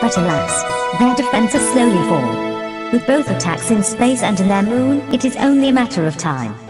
But alas, their defenses slowly fall. With both attacks in space and in their moon, it is only a matter of time.